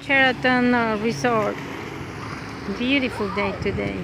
Sheraton uh, Resort. Beautiful day today.